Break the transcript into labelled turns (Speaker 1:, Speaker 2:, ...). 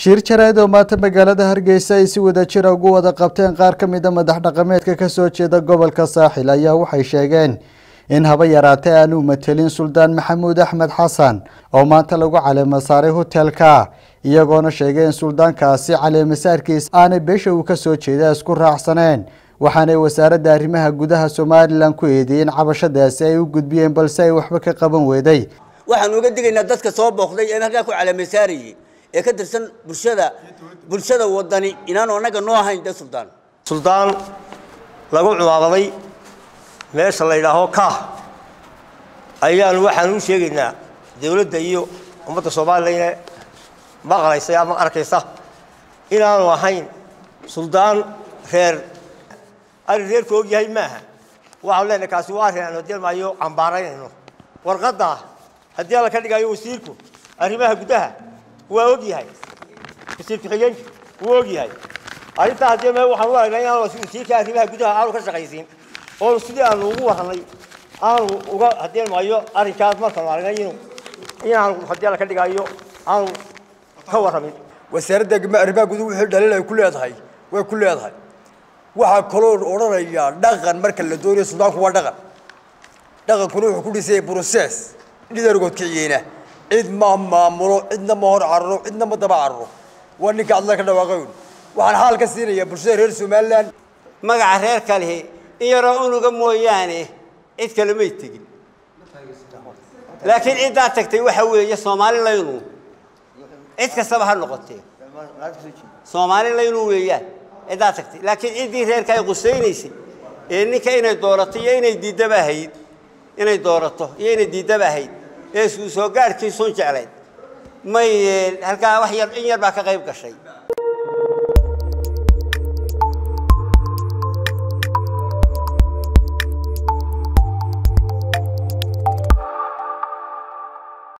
Speaker 1: shir oo maanta magaalada hargeysa ay si wada jira ugu wada qabteen qaar ka mida madax dhaqameedka ka soo jeeda gobolka saaxil ayaa waxay sheegeen in haba yaraatee aanu matelin suldaan maxamuud axmed xasan oo maanta lagu caleema saaray hotelka iyagoona sheegay in suldaankaasi caleemasaarkiis aanay beesha uu ka soo jeeda isku raacsaneen waxaanay wasaaradda arrimaha gudaha somalilan ku eedeeyeen cabashadaasi ay u gudbiyeen balse ay waxba ka qaban weeday.
Speaker 2: Waxaan uga digaynaa dadka soo booqday ee halkaa ku caleemasaarayay ee ka tirsan bulshada bulshada wadani inaanu annaga noo ahayn dee suldaan
Speaker 3: suldaan lagu cumaabaday meesha la yidhaaho kaah ayaanu waxaan u sheegaynaa dawladda iyo ummadda soomaaliyana maqlaysa ama arkaysa inaanu ahayn suldaan reer. Arrin reerku og yahay maaha. Waxaanu leenahay kaasi waa arrin aanu haddii maayo cambaaraynayno warqadda haddii alla ka dhigayo wasiirku arrimaha gudaha waa og yahay wasiir ku-xigeenka wuu og yahay arrintaa haddii ma waxaan u aragnaa inaanu wasiirka arrimaha gudaha aanu ka shaqaysiin oo sidii aanu ugu warranay aanu uga haddii maayo arrinkaas markaanu aragnay inuu inaanu haddii alla ka dhigayo aanu ka warramin
Speaker 4: wasaaradda arrimaha guduhu wixii dhaliil ay ku leedahay way ku leedahay waxaa kaloo odhanayaa dhaqan marka la doonayo suldaanku waa dhaqan dhaqankuna wuxuu ku dhisay process dhidargood kiciyeena cid ma maamulo cidna ma hor cararo cidna ma daba cararo waa ninka adla ka dhawaaqay waxaan xaal ka siinayaa bulshada reer somaliland
Speaker 2: magaca reer kalehi in yaroo unuga mooyaane cid kale may tegin. Laakiin ciddaa tagtay waxa weeye soomaali laynu. Cid kastaba ha noqotee soomaali laynu weeyaan ciddaa tagtay. Laakiin ciddii reerka ay qusaynaysay ee ninka inay doorato iyo inay diiddaba ahayd inay doorato iyo inay diiddaba ahayd ee isku soo gaadhkiisuun jeclayd. May halkaa wax yar in yar baa ka qayb gashay